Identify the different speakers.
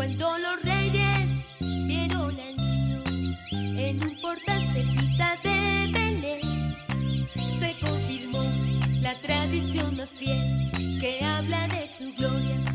Speaker 1: cuando los reyes vieron al niño en un portal cerquita de Belén, se confirmó la tradición más fiel que habla de su gloria.